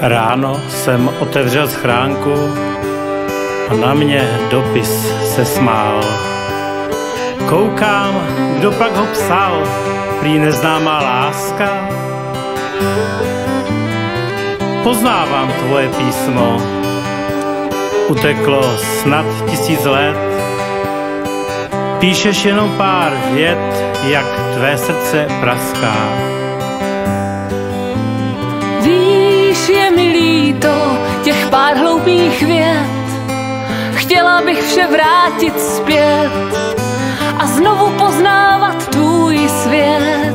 Ráno jsem otevřel schránku a na mě dopis se smál. Koukám, kdo pak ho psal, prý neznámá láska. Poznávám tvoje písmo, uteklo snad tisíc let. Píšeš jenom pár vět, jak tvé srdce praská. Líto těch pár hloupých vět, chtěla bych vše vrátit zpět a znovu poznávat tvůj svět.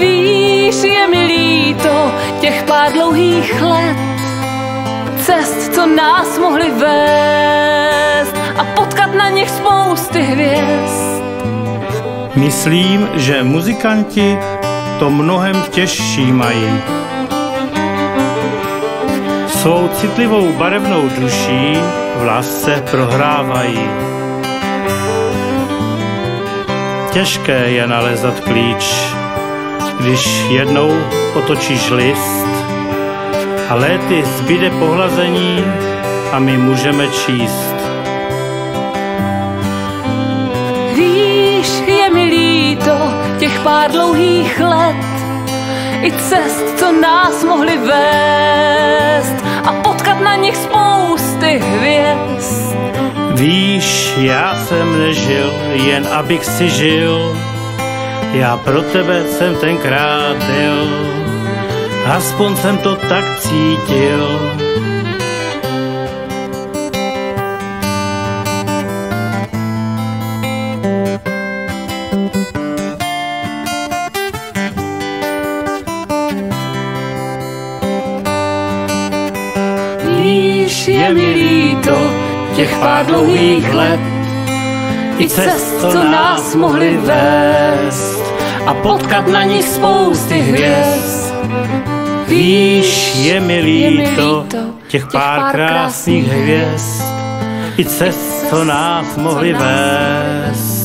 Víš, je mi líto těch pár dlouhých let, cest, co nás mohly vést a potkat na nich spousty hvězd. Myslím, že muzikanti to mnohem těžší mají. Svou citlivou barevnou duší v lásce prohrávají. Těžké je nalezat klíč, když jednou otočíš list a léty zbyde pohlazení a my můžeme číst. Víš, je mi líto těch pár dlouhých let i cest, co nás mohly vést a potkat na nich spousty hvězd. Víš, já jsem nežil, jen abych si žil. Já pro tebe jsem tenkrát byl, aspoň jsem to tak cítil. Je mi líto těch pár dlouhých let i cest, co nás mohly vést a potkat na nich spousty hvězd. Víš, je mi líto těch pár krásných hvězd i cest, co nás mohly vést